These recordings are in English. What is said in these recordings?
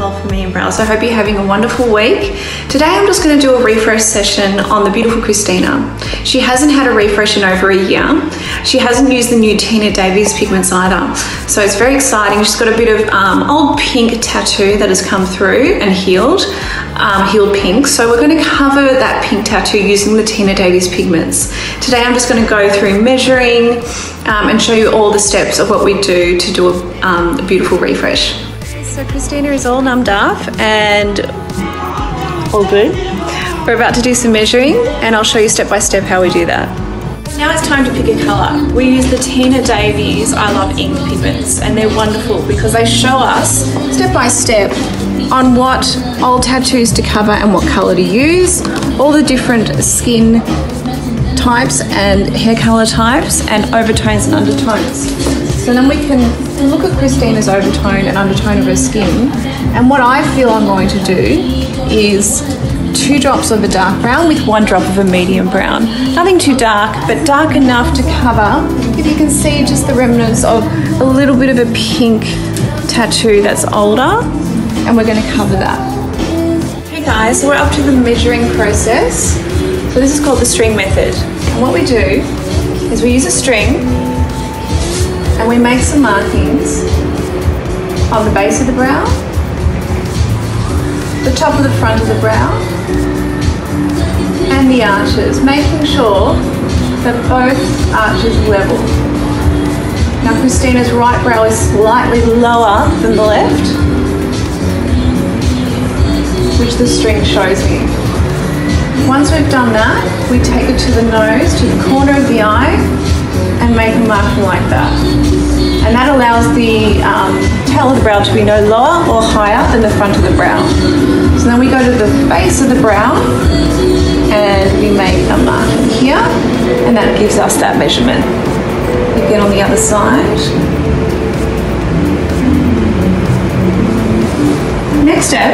Nicole from Mien Brows. I hope you're having a wonderful week. Today I'm just going to do a refresh session on the beautiful Kristina. She hasn't had a refresh in over a year. She hasn't used the new Tina Davies pigments either. So it's very exciting. She's got a bit of um, old pink tattoo that has come through and healed, um, healed pink. So we're going to cover that pink tattoo using the Tina Davies pigments. Today I'm just going to go through measuring um, and show you all the steps of what we do to do a, um, a beautiful refresh. So Kristina is all numbed up and all good. We're about to do some measuring and I'll show you step by step how we do that. Now it's time to pick a colour. We use the Tina Davies I Love Ink pigments and they're wonderful because they show us step by step on what old tattoos to cover and what colour to use, all the different skin types and hair colour types and overtones and undertones. So then we can look at Kristina's overtone and undertone of her skin and what I feel I'm going to do is two drops of a dark brown with one drop of a medium brown. Nothing too dark, but dark enough to cover, if you can see just the remnants of a little bit of a pink tattoo that's older, and we're gonna cover that. Hey guys, we're up to the measuring process. So this is called the string method. And what we do is we use a string and we make some markings on the base of the brow, the top of the front of the brow, and the arches, making sure that both arches level. Now Kristina's right brow is slightly lower than the left, which the string shows me. Once we've done that, we take it to the nose, to the corner of the eye, and make a marking like that. And that allows the um, tail of the brow to be no lower or higher than the front of the brow. So then we go to the base of the brow, and we make a marking here, and that gives us that measurement. Again on the other side. Next step,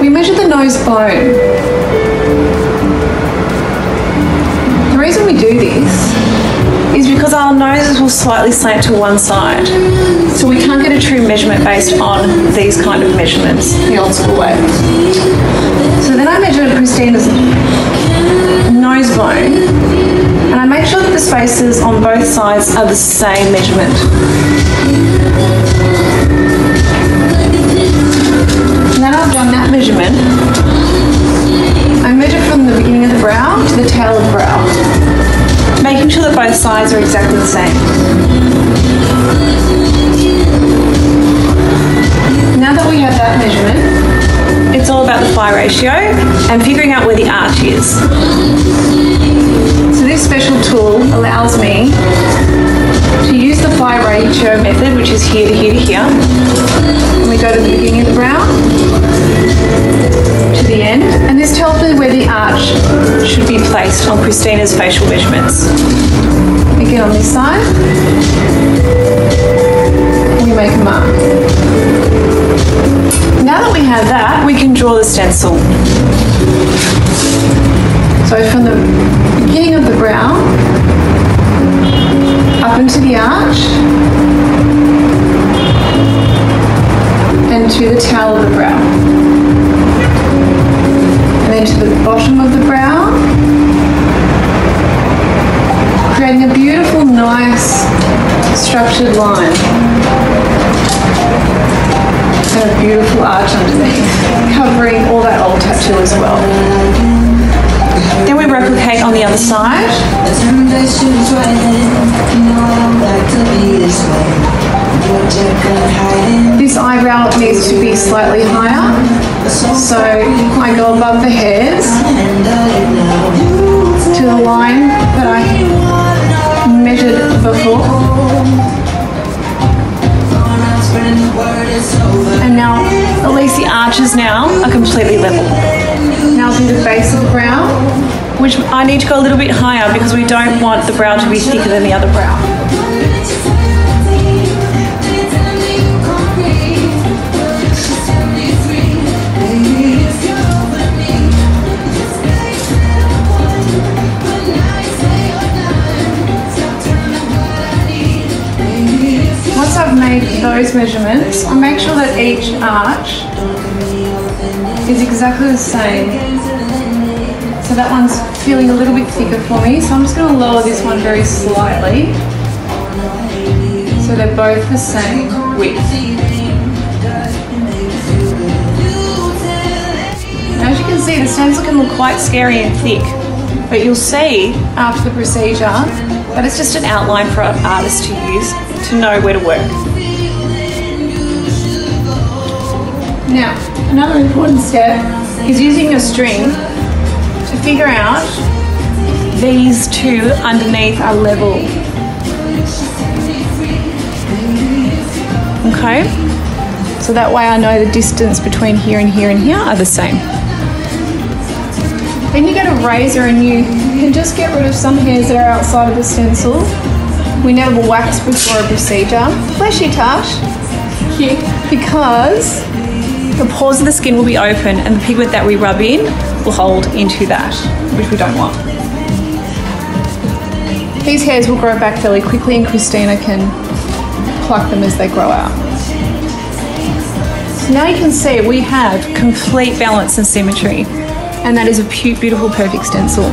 we measure the nose bone. We do this is because our noses will slightly slant to one side. So we can't get a true measurement based on these kind of measurements, the old school way. So then I measure Kristina's nose bone and I make sure that the spaces on both sides are the same measurement. Sides are exactly the same. Now that we have that measurement, it's all about the phi ratio and figuring out where the arch is. So this special tool allows me to use the phi ratio method, which is here to here to here. And we go to the beginning of the brow to the end, and this tells me where the arch should be placed on Kristina's facial measurements. Again on this side, we make a mark. Now that we have that, we can draw the stencil. So from the beginning of the brow up into the arch and to the tail of the brow. And then to the bottom of the brow, creating a beautiful, nice, structured line. And a beautiful arch underneath, covering all that old tattoo as well. Then we replicate on the other side. This eyebrow needs to be slightly higher. So I go above the hairs to the line that I measured before. And now, at least the arches now are completely level. Now do the base of the brow, which I need to go a little bit higher because we don't want the brow to be thicker than the other brow. I've made those measurements. I make sure that each arch is exactly the same. So that one's feeling a little bit thicker for me. So I'm just going to lower this one very slightly. So they're both the same width. As you can see, the stencil can look quite scary and thick, but you'll see after the procedure that it's just an outline for artists to use to know where to work. Now, another important step is using your string to figure out these two underneath are level. Okay, so that way I know the distance between here and here and here are the same. Then you get a razor and you can just get rid of some hairs that are outside of the stencil. We never wax before a procedure. Fleshy touch, because the pores of the skin will be open and the pigment that we rub in will hold into that, which we don't want. These hairs will grow back fairly quickly and Kristina can pluck them as they grow out. So now you can see we have complete balance and symmetry and that is a beautiful perfect stencil.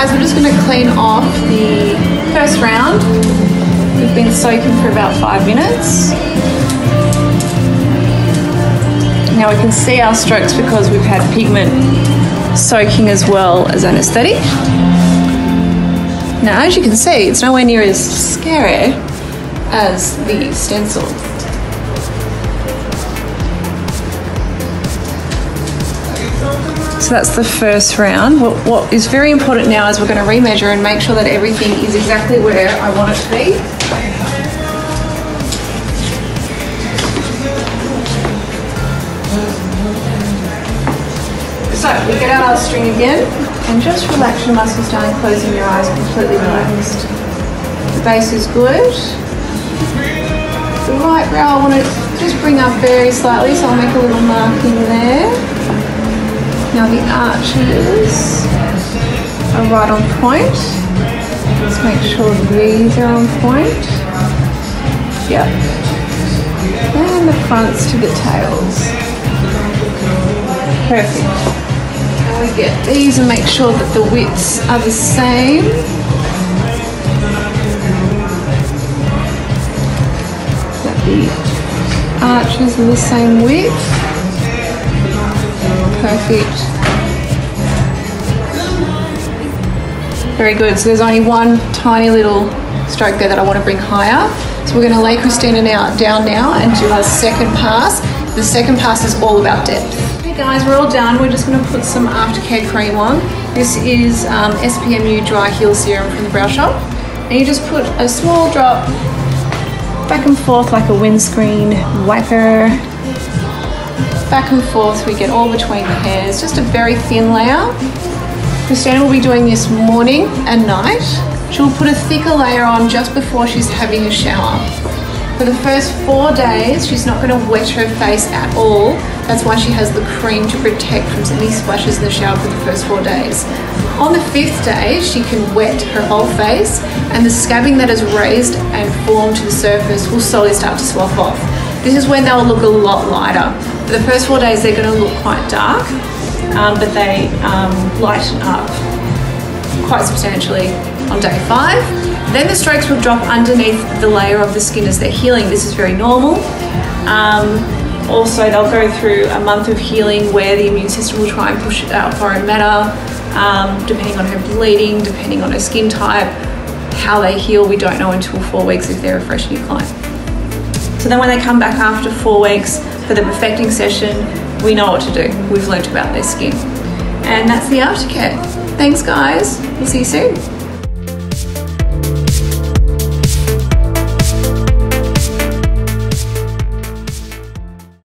Guys, we're just going to clean off the first round. We've been soaking for about five minutes. Now we can see our strokes because we've had pigment soaking as well as anesthetic. Now as you can see, it's nowhere near as scary as the stencil. So that's the first round. What, what is very important now is we're going to remeasure and make sure that everything is exactly where I want it to be. So we get out our string again and just relax your muscles down, closing your eyes completely relaxed. The base is good. The right brow I want to just bring up very slightly, so I'll make a little marking there. Now the arches are right on point. Let's make sure these are on point. Yep. And the fronts to the tails. Perfect. We get these and make sure that the widths are the same. That the arches are the same width. Perfect. Very good. So there's only one tiny little stroke there that I want to bring higher. So we're going to lay Kristina now, down now and do our second pass. The second pass is all about depth. Okay guys, we're all done. We're just going to put some aftercare cream on. This is um, SPMU Dry Heal Serum from the Brow Shop. And you just put a small drop back and forth like a windscreen wiper back and forth we get all between the hairs, just a very thin layer. Kristina will be doing this morning and night. She'll put a thicker layer on just before she's having a shower. For the first four days, she's not going to wet her face at all. That's why she has the cream to protect from any splashes in the shower for the first four days. On the fifth day, she can wet her whole face and the scabbing that has raised and formed to the surface will slowly start to slough off. This is when they'll look a lot lighter. The first four days, they're going to look quite dark, um, but they um, lighten up quite substantially on day five. Then the strokes will drop underneath the layer of the skin as they're healing. This is very normal. Um, also, they'll go through a month of healing where the immune system will try and push out foreign matter, um, depending on her bleeding, depending on her skin type. How they heal, we don't know until four weeks if they're a fresh new client. So then when they come back after four weeks for the perfecting session, we know what to do. We've learnt about their skin. And that's the aftercare. Thanks guys. We'll see you soon.